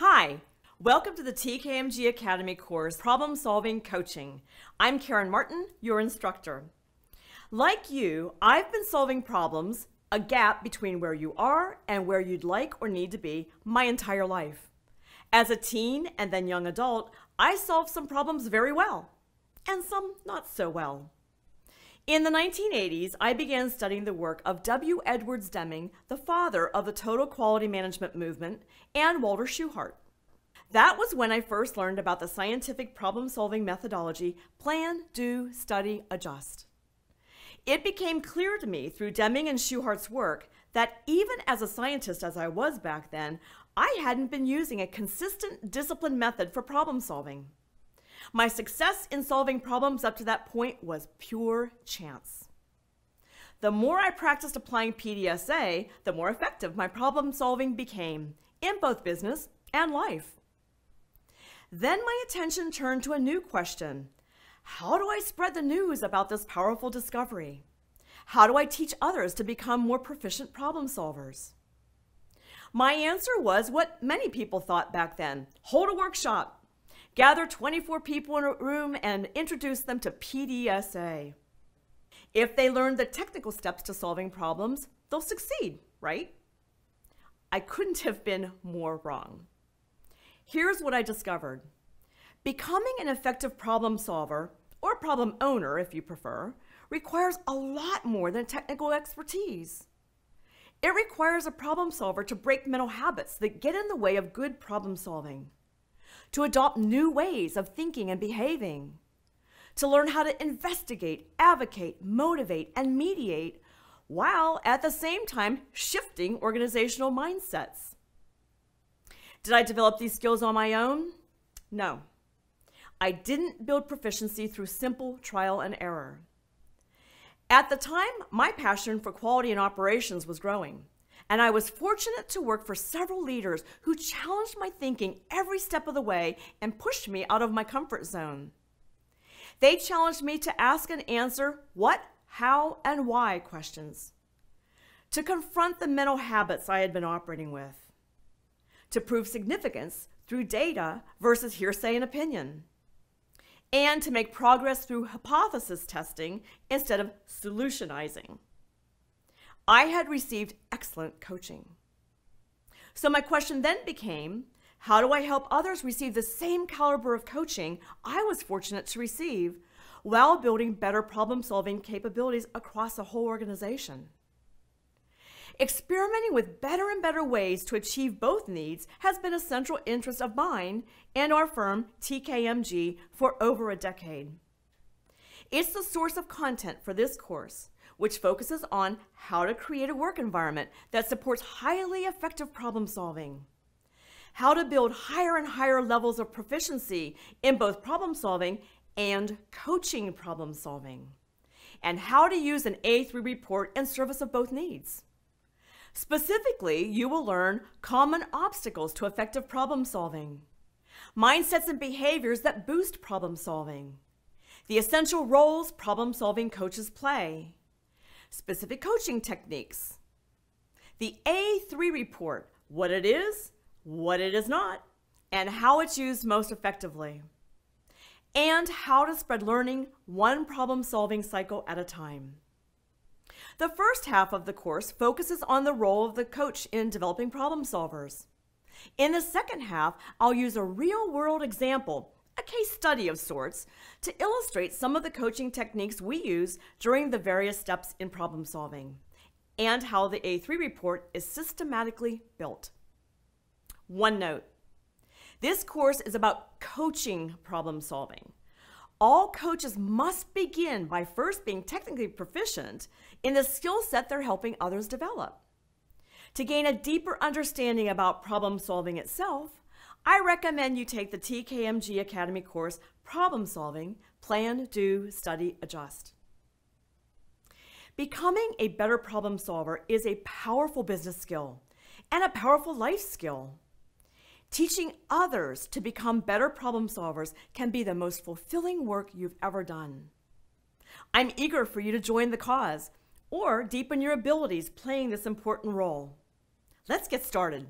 Hi, welcome to the TKMG Academy course, Problem Solving Coaching. I'm Karen Martin, your instructor. Like you, I've been solving problems, a gap between where you are and where you'd like or need to be, my entire life. As a teen and then young adult, I solved some problems very well, and some not so well. In the 1980s, I began studying the work of W. Edwards Deming, the father of the total quality management movement, and Walter Shewhart. That was when I first learned about the scientific problem solving methodology plan, do, study, adjust. It became clear to me through Deming and Shewhart's work that even as a scientist as I was back then, I hadn't been using a consistent, disciplined method for problem solving. My success in solving problems up to that point was pure chance. The more I practiced applying PDSA, the more effective my problem solving became in both business and life. Then my attention turned to a new question. How do I spread the news about this powerful discovery? How do I teach others to become more proficient problem solvers? My answer was what many people thought back then hold a workshop, gather 24 people in a room, and introduce them to PDSA. If they learn the technical steps to solving problems, they'll succeed, right? I couldn't have been more wrong. Here's what I discovered. Becoming an effective problem solver, or problem owner if you prefer, requires a lot more than technical expertise. It requires a problem solver to break mental habits that get in the way of good problem solving, to adopt new ways of thinking and behaving, to learn how to investigate, advocate, motivate, and mediate while at the same time shifting organizational mindsets. Did I develop these skills on my own? No. I didn't build proficiency through simple trial and error. At the time, my passion for quality and operations was growing, and I was fortunate to work for several leaders who challenged my thinking every step of the way and pushed me out of my comfort zone. They challenged me to ask and answer what, how, and why questions, to confront the mental habits I had been operating with, to prove significance through data versus hearsay and opinion and to make progress through hypothesis testing instead of solutionizing. I had received excellent coaching. So my question then became, how do I help others receive the same caliber of coaching I was fortunate to receive while building better problem solving capabilities across the whole organization? Experimenting with better and better ways to achieve both needs has been a central interest of mine and our firm, TKMG, for over a decade. It's the source of content for this course, which focuses on how to create a work environment that supports highly effective problem solving, how to build higher and higher levels of proficiency in both problem solving and coaching problem solving, and how to use an A3 report in service of both needs. Specifically, you will learn common obstacles to effective problem solving, mindsets and behaviors that boost problem solving, the essential roles problem solving coaches play, specific coaching techniques, the A3 report, what it is, what it is not, and how it's used most effectively, and how to spread learning one problem solving cycle at a time. The first half of the course focuses on the role of the coach in developing problem solvers. In the second half, I'll use a real world example, a case study of sorts, to illustrate some of the coaching techniques we use during the various steps in problem solving and how the A3 report is systematically built. One note this course is about coaching problem solving all coaches must begin by first being technically proficient in the skill set they're helping others develop. To gain a deeper understanding about problem solving itself, I recommend you take the TKMG Academy course Problem Solving Plan, Do, Study, Adjust. Becoming a better problem solver is a powerful business skill and a powerful life skill. Teaching others to become better problem solvers can be the most fulfilling work you've ever done. I'm eager for you to join the cause or deepen your abilities playing this important role. Let's get started.